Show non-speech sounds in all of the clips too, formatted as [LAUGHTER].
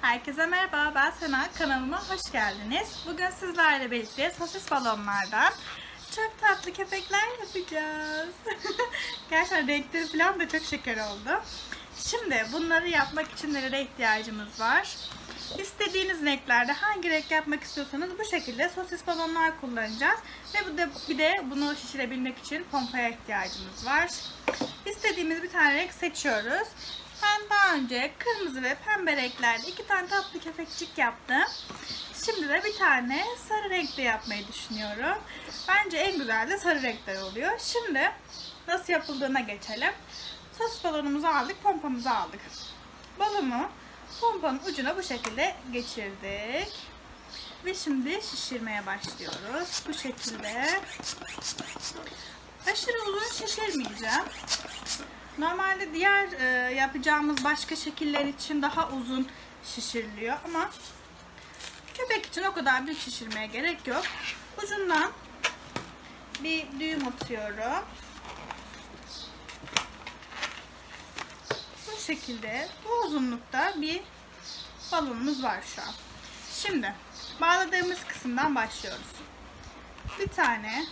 Herkese merhaba, ben Sena. Kanalıma hoş geldiniz. Bugün sizlerle birlikte sosis balonlardan çok tatlı köpekler yapacağız. [LAUGHS] Gerçekten renkleri falan da çok şeker oldu. Şimdi bunları yapmak için nelere ihtiyacımız var? İstediğiniz renklerde hangi renk yapmak istiyorsanız bu şekilde sosis balonlar kullanacağız. Ve bu da, bir de bunu şişirebilmek için pompaya ihtiyacımız var. İstediğimiz bir tane renk seçiyoruz. Ben daha önce kırmızı ve pembe renklerde iki tane tatlı köpekçik yaptım. Şimdi de bir tane sarı renkte yapmayı düşünüyorum. Bence en güzel de sarı renkler oluyor. Şimdi nasıl yapıldığına geçelim. Sos balonumuzu aldık, pompamızı aldık. Balonu pompanın ucuna bu şekilde geçirdik. Ve şimdi şişirmeye başlıyoruz. Bu şekilde. Aşırı uzun şişirmeyeceğim. Normalde diğer e, yapacağımız başka şekiller için daha uzun şişiriliyor ama köpek için o kadar büyük şişirmeye gerek yok. Ucundan bir düğüm atıyorum. Bu şekilde bu uzunlukta bir balonumuz var şu an. Şimdi bağladığımız kısımdan başlıyoruz. Bir tane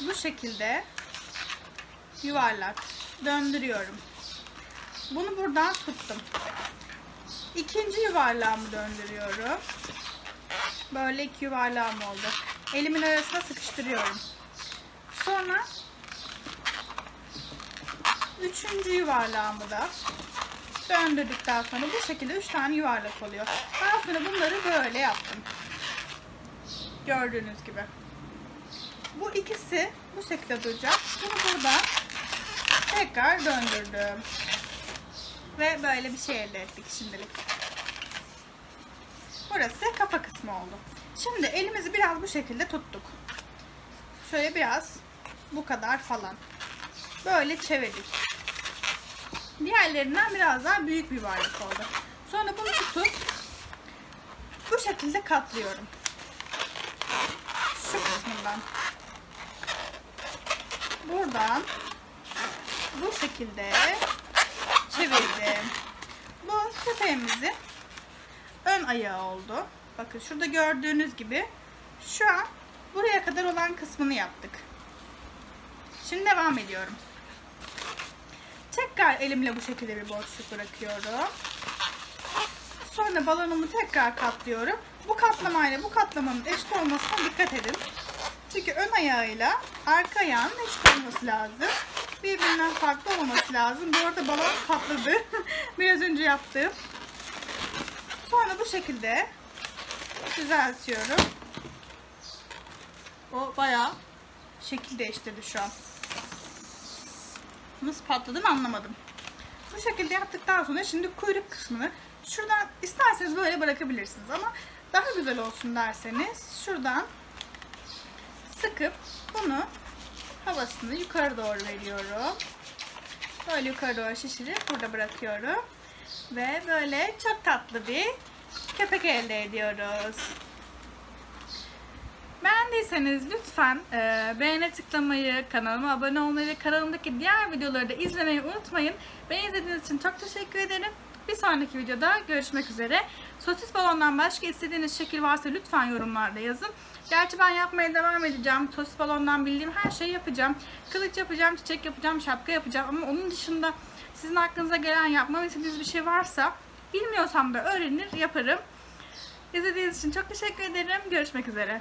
bu şekilde yuvarlak döndürüyorum. Bunu buradan tuttum. İkinci yuvarlağımı döndürüyorum. Böyle iki yuvarlağım oldu. Elimin arasına sıkıştırıyorum. Sonra üçüncü yuvarlağımı da döndürdükten sonra bu şekilde üç tane yuvarlak oluyor. Daha sonra bunları böyle yaptım. Gördüğünüz gibi. Bu ikisi bu şekilde duracak. Bunu buradan tekrar döndürdüm. Ve böyle bir şey elde ettik şimdilik. Burası kafa kısmı oldu. Şimdi elimizi biraz bu şekilde tuttuk. Şöyle biraz bu kadar falan. Böyle çevirdik. Diğerlerinden biraz daha büyük bir varlık oldu. Sonra bunu tutup bu şekilde katlıyorum. Şu kısmından. Buradan bu şekilde çevirdim. Bu köpeğimizin ön ayağı oldu. Bakın şurada gördüğünüz gibi şu an buraya kadar olan kısmını yaptık. Şimdi devam ediyorum. Tekrar elimle bu şekilde bir boşluk bırakıyorum. Sonra balonumu tekrar katlıyorum. Bu katlamayla bu katlamanın eşit olmasına dikkat edin. Çünkü ön ayağıyla arka ayağın eşit olması lazım. Birbirinden farklı olmaması lazım. Bu arada balon patladı. [LAUGHS] Biraz önce yaptım. Sonra bu şekilde düzeltiyorum. O bayağı şekil değiştirdi şu an. Nasıl patladığını anlamadım. Bu şekilde yaptıktan sonra şimdi kuyruk kısmını şuradan isterseniz böyle bırakabilirsiniz ama daha güzel olsun derseniz şuradan sıkıp bunu havasını yukarı doğru veriyorum. Böyle yukarı doğru şişirip burada bırakıyorum. Ve böyle çok tatlı bir köpek elde ediyoruz. Beğendiyseniz lütfen e, beğene tıklamayı, kanalıma abone olmayı ve kanalımdaki diğer videoları da izlemeyi unutmayın. Beni izlediğiniz için çok teşekkür ederim. Bir sonraki videoda görüşmek üzere. Sosis balondan başka istediğiniz şekil varsa lütfen yorumlarda yazın. Gerçi ben yapmaya devam edeceğim. Sosis balondan bildiğim her şeyi yapacağım. Kılıç yapacağım, çiçek yapacağım, şapka yapacağım. Ama onun dışında sizin aklınıza gelen yapmamı istediğiniz bir şey varsa bilmiyorsam da öğrenir, yaparım. İzlediğiniz için çok teşekkür ederim. Görüşmek üzere.